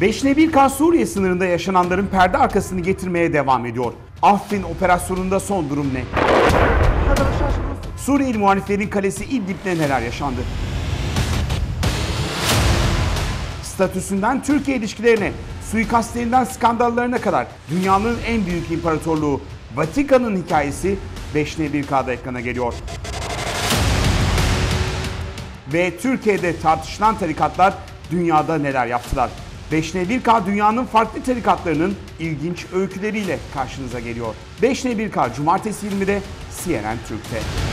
5N1K Suriye sınırında yaşananların perde arkasını getirmeye devam ediyor. Afrin operasyonunda son durum ne? Suriyeli muhaliflerin kalesi İdlib'de neler yaşandı? Statüsünden Türkiye ilişkilerine, suikastlerinden skandallarına kadar dünyanın en büyük imparatorluğu Vatikan'ın hikayesi 5N1K'da ekrana geliyor. Ve Türkiye'de tartışılan tarikatlar dünyada neler yaptılar? 5N1K dünyanın farklı tarikatlarının ilginç öyküleriyle karşınıza geliyor. 5N1K Cumartesi 20'de CNN Türk'te.